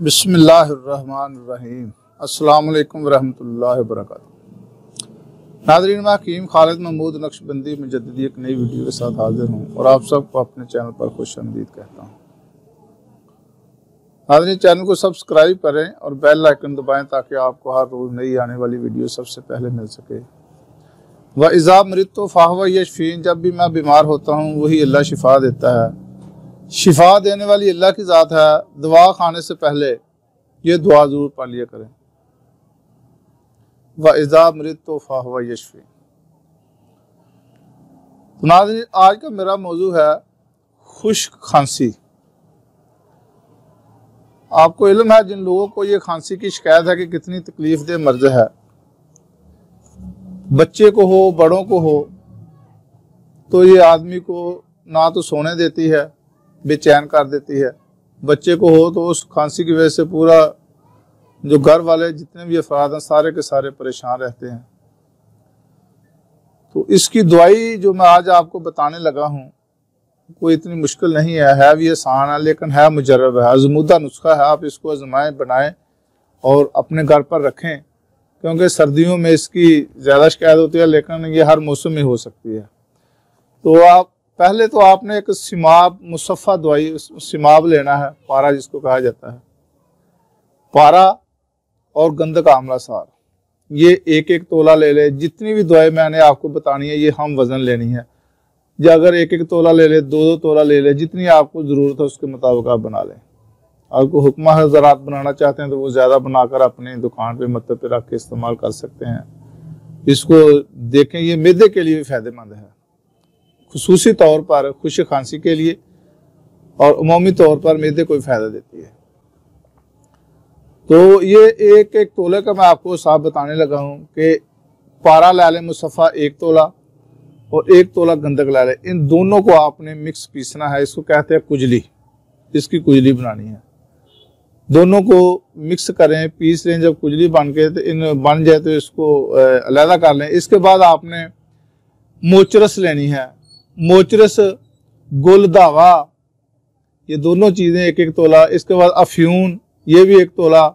बिस्मिल्लाहिर्रहमानिर्रहीम। अल्लाम वबरकातुहू। नाजरीन, मैं हकीम खालिद महमूद नक्शबंदी में मुजद्दी एक नई वीडियो के साथ हाजिर हूँ और आप सबको अपने चैनल पर खुश आमदीद कहता हूँ। नाजरीन, चैनल को सब्सक्राइब करें और बेल आइकन दबाएँ ताकि आपको हर रोज़ नई आने वाली वीडियो सबसे पहले मिल सके। व इज़ा मृत तो फाहवा यशफ़ीन, जब भी मैं बीमार होता हूँ, वही अल्लाह शिफा देता है। शिफा देने वाली अल्लाह की ज़ात है दवा खाने से पहले ये दुआ ज़रूर पा लिया करें। व इज़ा मृत तो फाहवा यशफ़ी। तो आज का मेरा मौजू है खुश्क खांसी। आपको इल्म है जिन लोगों को ये खांसी की शिकायत है कि कितनी तकलीफ़ दे मर्ज है। बच्चे को हो, बड़ों को हो तो ये आदमी को ना तो सोने देती है बेचैन कर देती है। बच्चे को हो तो उस खांसी की वजह से पूरा जो घर वाले जितने भी अफराद हैं, सारे के सारे परेशान रहते हैं। तो इसकी दवाई जो मैं आज आपको बताने लगा हूँ, कोई इतनी मुश्किल नहीं है। है भी आसान है, लेकिन है मुजरब है। आजमूदा नुस्खा है, आप इसको आजमाएँ, बनाएँ और अपने घर पर रखें, क्योंकि सर्दियों में इसकी ज़्यादा शिकायत होती है, लेकिन ये हर मौसम में हो सकती है। तो आप पहले तो आपने एक सिमाब मुसफ़ा दवाई, सिमाब लेना है, पारा जिसको कहा जाता है। पारा और गंदक आमला सार। ये एक एक तोला ले ले, जितनी भी दवाई मैंने आपको बतानी है, ये हम वज़न लेनी है। या अगर एक एक तोला ले ले दो दो तोला ले ले, जितनी आपको ज़रूरत है, उसके मुताबिक आप बना लें। आपको हुक्मा ज़रात बनाना चाहते हैं तो वो ज़्यादा बनाकर अपने दुकान पे मतलब पे रख के इस्तेमाल कर सकते हैं। इसको देखें, ये मैदे के लिए भी फ़ायदेमंद है। खसूसी तौर पर खुश खांसी के लिए और उमूमी तौर पर मैदे को फ़ायदा देती है। तो ये एक एक तोले का मैं आपको साफ़ बताने लगा हूँ कि पारा ला लें मुसफ़ा एक तोला और एक तोला गंदक ला लें। इन दोनों को आपने मिक्स पीसना है, इसको कहते हैं कुजली। इसकी कुजली बनानी है। दोनों को मिक्स करें, पीस लें, जब कुजली बन के तो इन, बन जाए तो इसको अलहदा कर लें। इसके बाद आपने मोचरस लेनी है। मोचरस गुलदावा ये दोनों चीज़ें एक एक तोला। इसके बाद अफ्यून, ये भी एक तोला।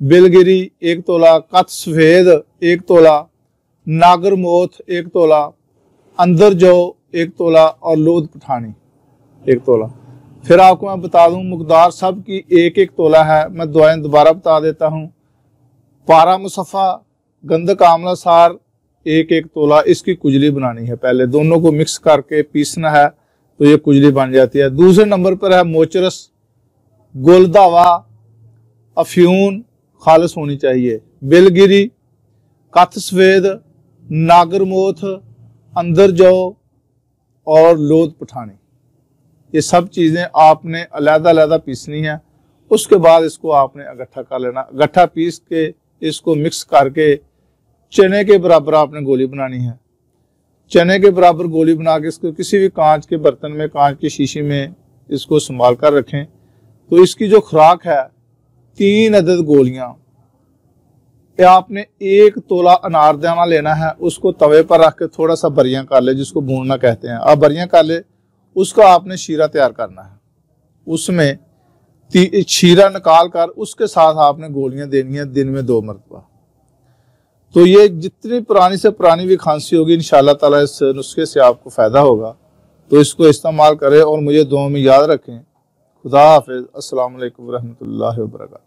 बिलगिरी, एक तोला। कथ सफ़ेद, एक तोला। नागर मोथ एक तोला। अंदर जो, एक तोला। और लोध पठानी, एक तोला। फिर आपको मैं बता दूँ मुकदार सब की एक एक तोला है। मैं दुआएँ दोबारा बता देता हूँ। पारा मुसफ़ा, गंदक आमला सार एक एक तोला इसकी कुजली बनानी है। पहले दोनों को मिक्स करके पीसना है तो ये कुजली बन जाती है। दूसरे नंबर पर है मोचरस, गोलदावा, अफ्यून, खालस होनी चाहिए। बिलगिरी कथ सफ़ेद नागरमोथ अंदर जाओ और लोद पठानी। ये सब चीज़ें आपने अलहदा अलहदा पीसनी है। उसके बाद इसको आपने इकट्ठा कर लेना। इकट्ठा पीस के इसको मिक्स करके चने के बराबर आपने गोली बनानी है। चने के बराबर गोली बना के इसको किसी भी कांच के बर्तन में, कांच के शीशी में इसको संभाल कर रखें। तो इसकी जो खुराक है, तीन अदद गोलियाँ। आपने एक तोला अनारदाना लेना है, उसको तवे पर रख के थोड़ा सा बरियाँ कर ले जिसको भूनना कहते हैं। आप बरियाँ कर ले उसका आपने शीरा तैयार करना है। उसमें शीरा निकाल कर उसके साथ आपने गोलियाँ देनी है दिन में दो मरतबा। तो ये जितनी पुरानी से पुरानी भी खांसी होगी इन ताला इस नुस्खे से आपको फ़ायदा होगा। तो इसको इस्तेमाल करें और मुझे दुआ में याद रखें। खुदा हाफिज़। असल वरहमल वर्का